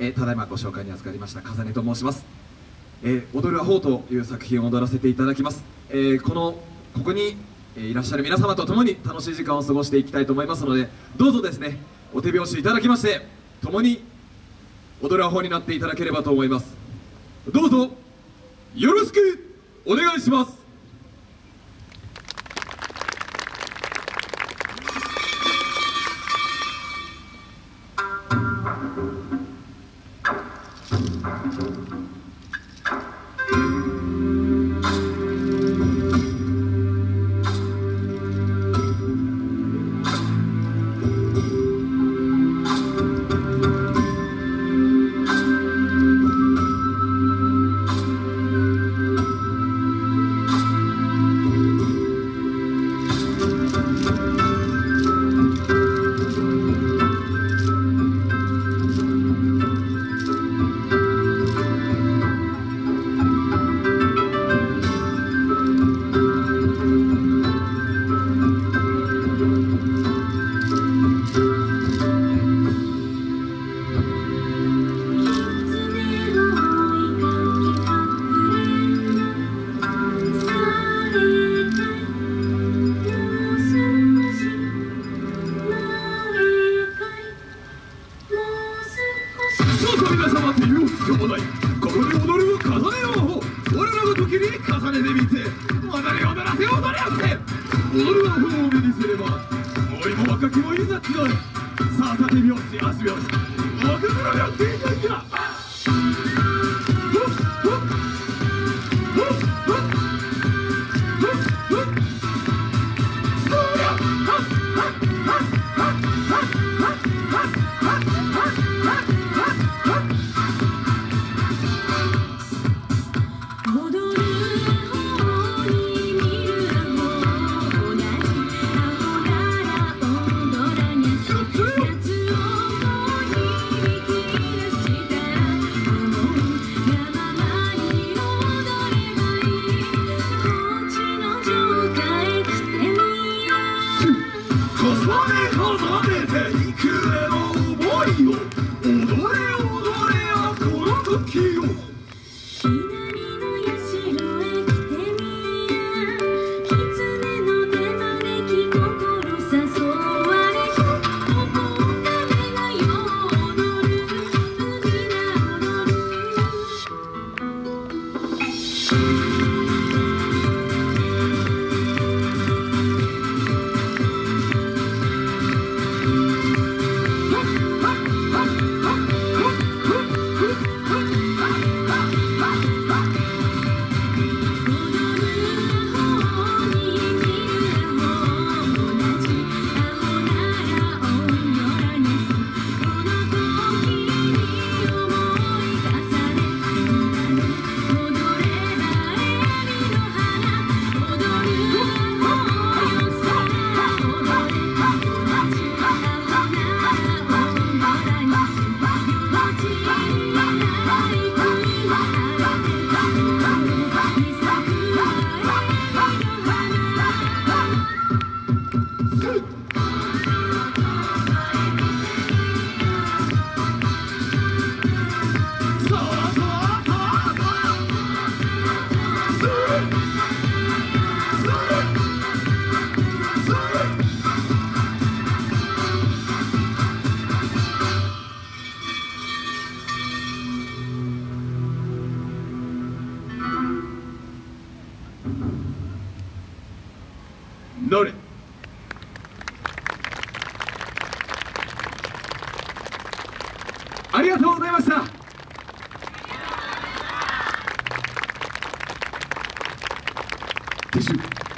えーただいまご紹介に預かりました風音と申します、えー踊るアホーという作品を踊らせていただきます、えーこのここにえいらっしゃる皆様と共に楽しい時間を過ごしていきたいと思いますのでどうぞですねお手拍子いただきまして共に踊るアホになっていただければと思います。どうぞよろしくお願いします。皆様っていう必要もないここで踊る重ねよう我らの時に重ねてみて踊り踊らせ踊り合って踊るは本を目にすれば森も若きもいざ違うさあ縦拍子足拍子若者やっていた。重ね重ねていくへの思いを踊れ踊れよこの時を Noted. Tissue.